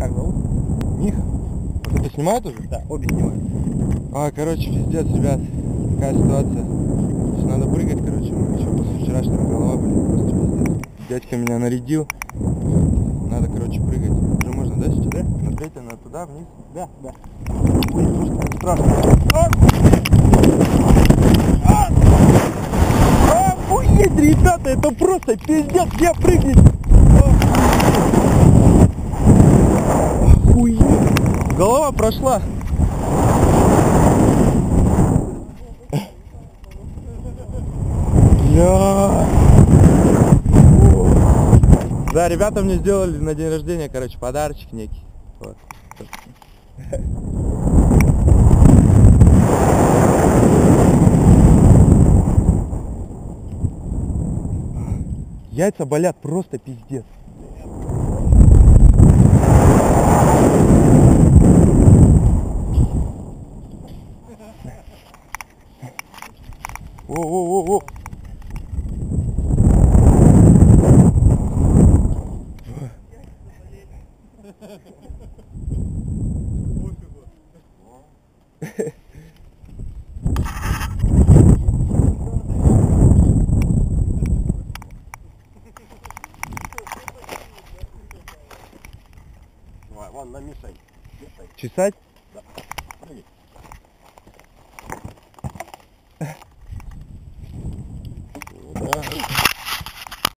как зовут? Миха? Вот это снимают уже? Да, обе снимают. А, короче, пиздец, ребят. Такая ситуация. Сейчас надо прыгать, короче. Мы еще после вчерашнего голова были просто пиздец. Дядька меня нарядил. Надо, короче, прыгать. Уже можно, да, сейчас? Да. Смотрите на туда, вниз. Да, да. Ой, слушай, не страшно. Охуеть, ребята, это просто пиздец, я прыгнуть. Охуеть. Голова прошла. Бля. Да, ребята мне сделали на день рождения, короче, подарочек некий. Вот. Яйца болят просто пиздец. О-о-о-о. Вон, на мишень. Мишень. Чесать? Прыгай.